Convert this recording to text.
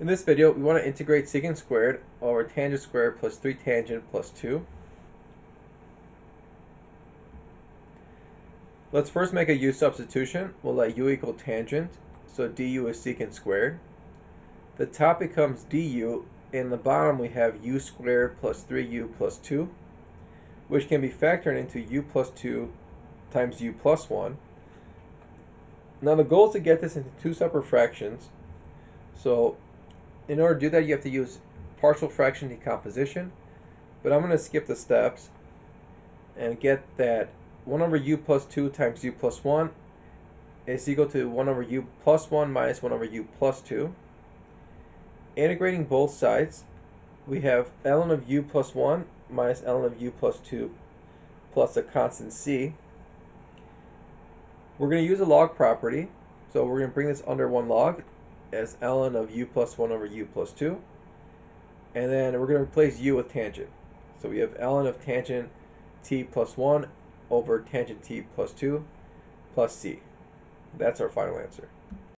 In this video, we want to integrate secant squared over tangent squared plus 3 tangent plus 2. Let's first make a u substitution. We'll let u equal tangent, so du is secant squared. The top becomes du, and the bottom we have u squared plus 3u plus 2, which can be factored into u plus 2 times u plus 1. Now the goal is to get this into two separate fractions. So in order to do that, you have to use partial fraction decomposition. But I'm going to skip the steps and get that 1 over u plus 2 times u plus 1 is equal to 1 over u plus 1 minus 1 over u plus 2. Integrating both sides, we have ln of u plus 1 minus ln of u plus 2 plus a constant c. We're going to use a log property, so we're going to bring this under 1 log as ln of u plus 1 over u plus 2. And then we're going to replace u with tangent. So we have ln of tangent t plus 1 over tangent t plus 2 plus c. That's our final answer.